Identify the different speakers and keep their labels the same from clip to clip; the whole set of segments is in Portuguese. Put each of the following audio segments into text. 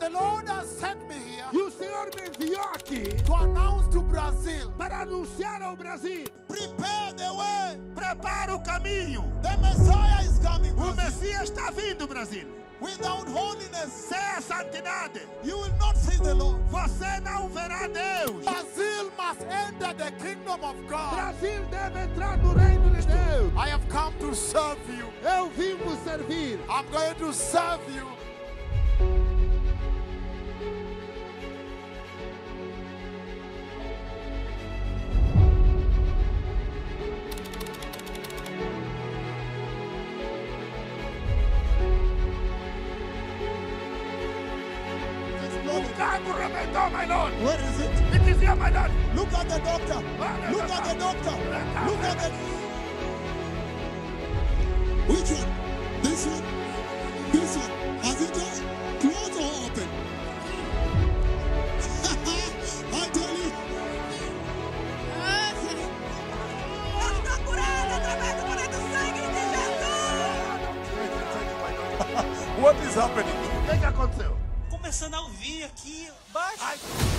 Speaker 1: has sent me here
Speaker 2: E o Senhor me enviou aqui
Speaker 1: to announce to Brazil
Speaker 2: para anunciar ao Brasil:
Speaker 1: prepare the way.
Speaker 2: prepara o caminho.
Speaker 1: The Messiah is coming.
Speaker 2: O. Messias está vindo, Brasil.
Speaker 1: Without holiness,
Speaker 2: Sem santidade,
Speaker 1: you will not see the Lord.
Speaker 2: você não verá Deus.
Speaker 1: Brazil must enter the kingdom of God.
Speaker 2: Brasil deve entrar no reino de Deus.
Speaker 1: I have come to serve you.
Speaker 2: Eu vim servir.
Speaker 1: I'm going to serve you.
Speaker 2: O my lord.
Speaker 1: Where is it?
Speaker 2: It is here, my lord.
Speaker 1: Look at the doctor. Look at the doctor. Look at the. Which one? This one? This one? Has it just closed or open? I tell you.
Speaker 3: Eu estou curada através do poder do sangue de Jesus.
Speaker 1: What is happening?
Speaker 2: Que, que aconteceu?
Speaker 4: Começando a ouvir aqui, baixo.
Speaker 2: Ai.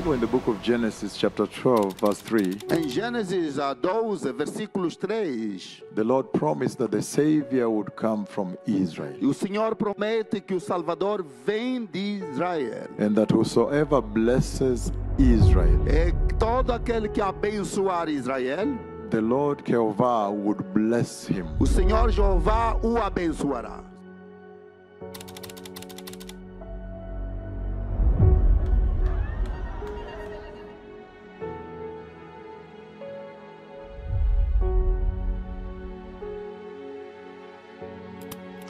Speaker 5: Bible in the book of Genesis, chapter 12, verse 3,
Speaker 6: Em Gênesis ah, 12, versículos 3,
Speaker 5: the Lord promised that the Savior would come from Israel,
Speaker 6: e o Senhor promete que o Salvador vem de Israel.
Speaker 5: and that whosoever blesses Israel,
Speaker 6: É todo aquele que abençoar Israel,
Speaker 5: the Lord Jehovah would bless him.
Speaker 6: o Senhor Jeová o abençoará.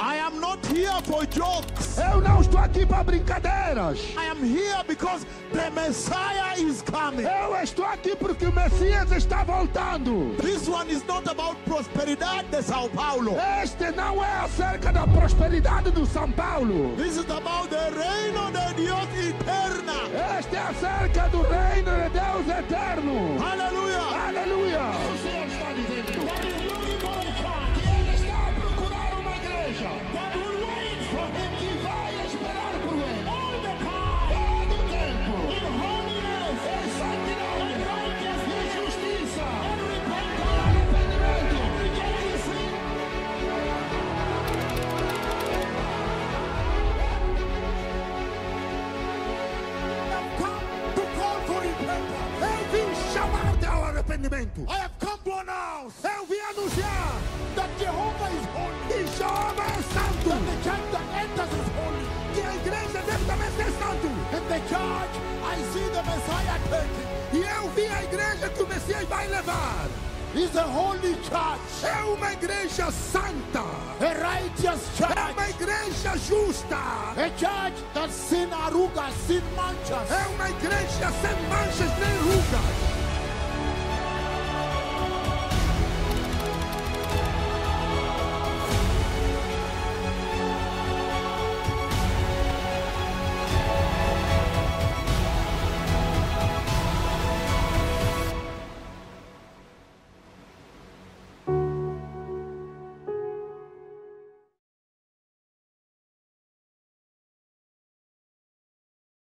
Speaker 1: I am not here for jokes.
Speaker 2: Eu não estou aqui para brincadeiras.
Speaker 1: I am here because the Messiah is coming.
Speaker 2: Eu estou aqui porque o Messias está voltando.
Speaker 1: This one is not about prosperidade de Sao Paulo.
Speaker 2: Este não é acerca da prosperidade do São Paulo.
Speaker 1: This is about the reino de Dios eterna.
Speaker 2: Este é acerca do reino de Deus eterno.
Speaker 1: Hallelujah.
Speaker 2: Aleluia. Ao arrependimento.
Speaker 1: I have come to announce
Speaker 2: Eu vim anunciar
Speaker 1: that Jehovah is holy.
Speaker 2: que Jeová é santo.
Speaker 1: That the church that enters is holy.
Speaker 2: Que a igreja deve também ser santo.
Speaker 1: In the church, I see the Messiah taking.
Speaker 2: E eu vi a igreja que o Messias vai levar.
Speaker 1: It's a holy church.
Speaker 2: É uma igreja santa.
Speaker 1: A righteous
Speaker 2: É
Speaker 1: church.
Speaker 2: uma igreja justa.
Speaker 1: A church that sin arrugas, sin manchas.
Speaker 2: É uma igreja sem manchas nem rugas.